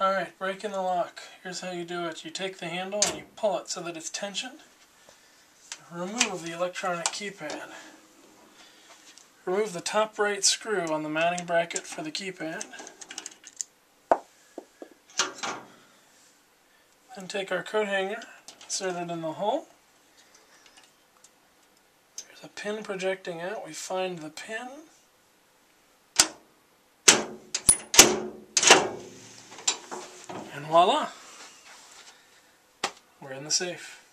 Alright, breaking the lock. Here's how you do it. You take the handle and you pull it so that it's tensioned. Remove the electronic keypad. Remove the top right screw on the mounting bracket for the keypad. Then take our coat hanger, insert it in the hole. There's a pin projecting out. We find the pin. And voila! We're in the safe.